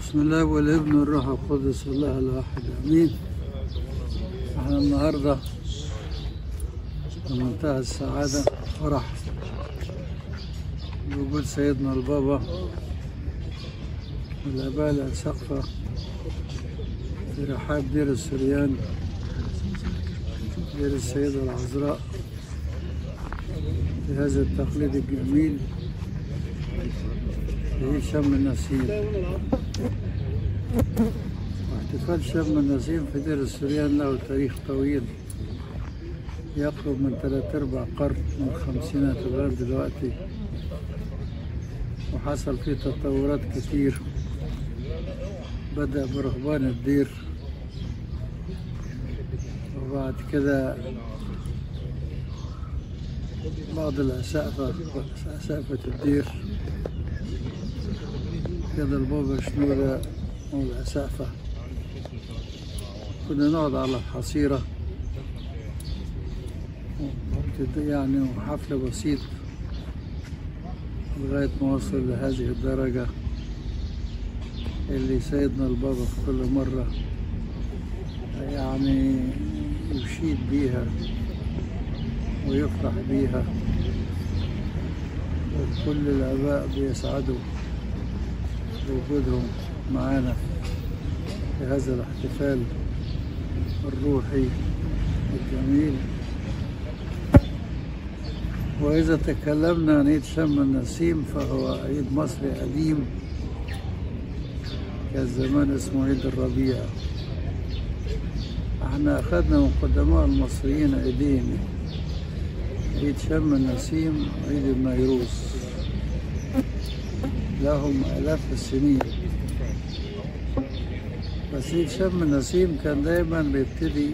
بسم الله والابن والروح القدس الله الواحد آمين. إحنا النهارده في منتهى السعادة فرح بوجود سيدنا البابا والاباء الأسقفة في رحاب دير السريان. دير السيده العذراء في هذا التقليد الجميل. في شم النسيم. واحتفال شم النسيم في دير السريان له تاريخ طويل. يقرب من ثلاث أرباع قرن من الخمسينات لغاية دلوقتي. وحصل فيه تطورات كتير بدأ برهبان الدير. وبعد كده بعض الأسقفة أسقفة الدير كده البابا شنودة والأسقفة كنا نقعد على الحصيرة. يعني حفلة بسيط لغاية ما وصل لهذه الدرجة اللي سيدنا البابا في كل مرة. يعني يشيد بيها ويفرح بيها وكل الآباء بيسعدوا بوجودهم معانا في هذا الاحتفال الروحي الجميل. وإذا تكلمنا عن عيد شم النسيم فهو عيد مصري قديم كان زمان اسمه عيد الربيع. إحنا أخذنا من قدماء المصريين عيدين عيد شم النسيم وعيد النيروز لهم آلاف السنين. بس عيد شم النسيم كان دايما بيبتدي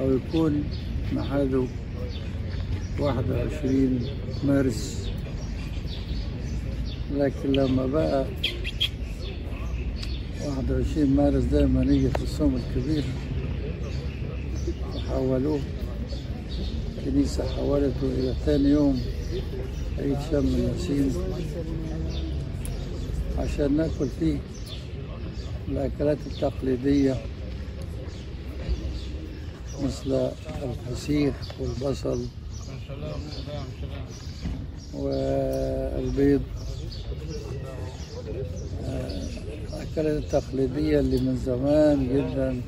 أو يكون ميعاده واحد وعشرين مارس. لكن لما بقى واحد وعشرين مارس دايما يجي في الصوم الكبير وحولوه الكنيسة حولته إلى ثاني يوم عيد شم النسيم عشان ناكل فيه الأكلات التقليدية مثل الفسيخ والبصل والبيض. الأكلات التقليدية اللي من زمان جدا.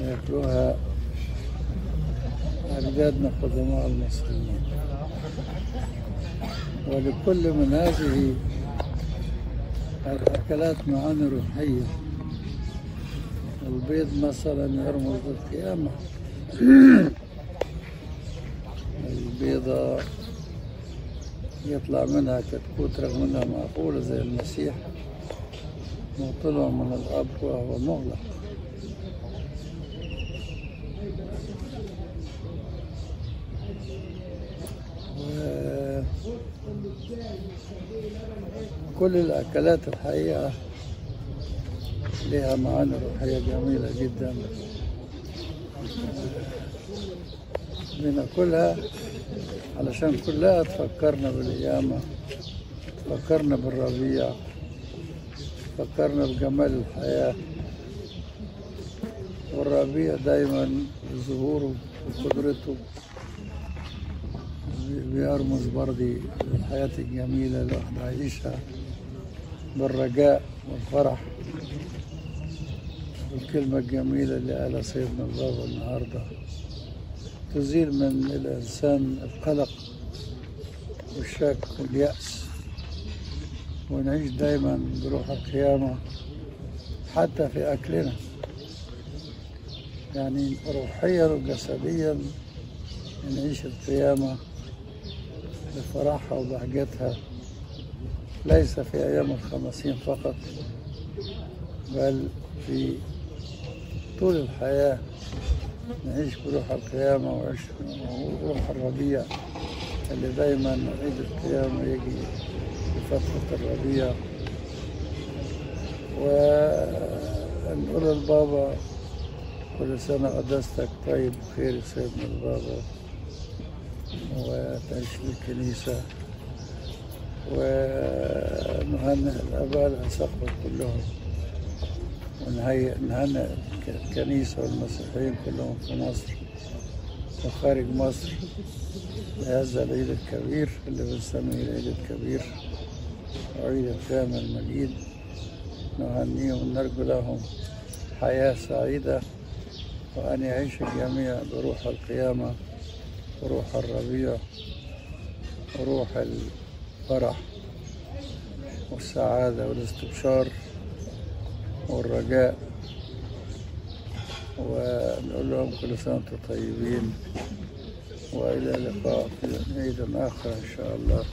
ياكلوها أجدادنا قدماء المصريين ولكل من هذه الأكلات معاني روحية. البيض مثلا يرمز للقيامة. البيضة يطلع منها كتكوت رغم إنها مقفولة زي المسيح. وطلع من الأب وهو مغلق. كل الأكلات الحقيقة لها معاني روحية جميلة جدا. بناكلها علشان كلها تفكرنا بالقيامة تفكرنا بالربيع تفكرنا بجمال الحياة. والربيع دايما ظهوره وقدرته بيرمز برضي للحياة الجميلة اللي الواحد عايشها. بالرجاء والفرح والكلمة الجميلة اللي قالها سيدنا البابا النهاردة. تزيل من الإنسان القلق والشك واليأس ونعيش دايما بروح القيامة حتى في أكلنا. يعني روحيا وجسديا نعيش القيامة بفرحها وبهجتها ليس في أيام الخمسين فقط بل في طول الحياة. نعيش بروح القيامة ونعيش بروح الربيع اللي دايما عيد القيامة يجي في فترة الربيع ونقول البابا كل سنة قداستك طيب بخير يا سيدنا البابا. وتعيش للكنيسة ونهنئ الآباء الأساقفة كلهم. ونهيئ نهنئ الكنيسة والمسيحيين كلهم في مصر. وخارج مصر. لهذا العيد الكبير اللي بنسميه العيد الكبير. وعيد القيامة المجيد. نهنيهم ونرجو لهم حياة سعيدة. وأن يعيش الجميع بروح القيامة وروح الربيع وروح الفرح والسعادة والاستبشار والرجاء. ونقول لهم كل سنة وأنتم طيبين وإلى اللقاء في عيد آخر إن شاء الله.